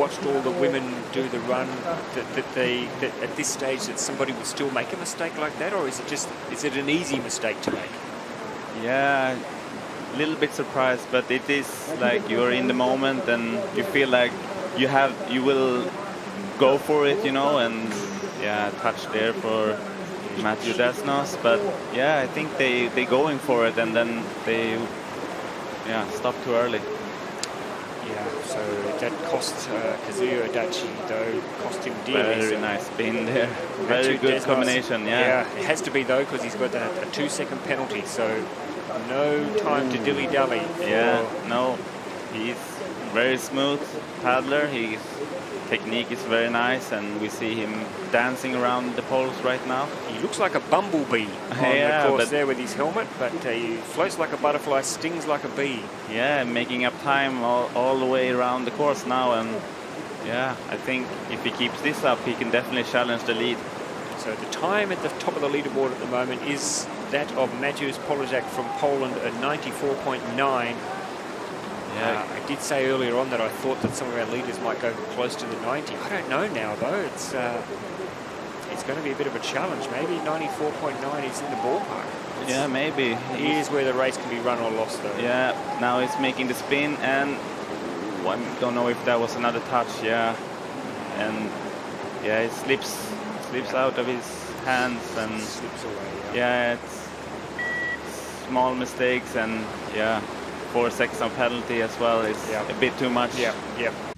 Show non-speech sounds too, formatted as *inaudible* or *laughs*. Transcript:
watched all the women do the run that, that they that at this stage that somebody would still make a mistake like that, or is it just is it an easy mistake to make? Yeah, a little bit surprised, but it is like you're in the moment and you feel like you have you will go for it, you know, and yeah, touch there for Mathieu Desnos, but yeah, I think they they going for it and then they yeah stop too early. Yeah, so that cost uh, Kazuya Adachi, though, cost him dearly. Very so nice spin there. Very good Desnos, combination, yeah. Yeah, it has to be though because he's got a, a two-second penalty, so no time to dilly-dally. Yeah, no, he's very smooth paddler. His technique is very nice, and we see him dancing around the poles right now. He looks like a bumblebee *laughs* on Yeah, the course there with his helmet, but uh, he floats like a butterfly, stings like a bee. Yeah, making up time all, all the way around the course now, and yeah, I think if he keeps this up, he can definitely challenge the lead. So the time at the top of the leaderboard at the moment is that of Mateusz Polaczyk from Poland at 94.9. Yeah, I did say earlier on that I thought that some of our leaders might go close to the 90. I don't know now though. It's uh, it's going to be a bit of a challenge. Maybe 94.9 is in the ballpark. yeah, maybe. Here's where the race can be run or lost though. Yeah, now he's making the spin, and I don't know if that was another touch. Yeah, and yeah, it slips slips out of his hands, and Slips away. yeah, it's small mistakes, and yeah, four seconds on penalty as well is Yeah. a bit too much. Yeah, yeah.